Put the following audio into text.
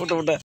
വിട്ട് വിട്ട്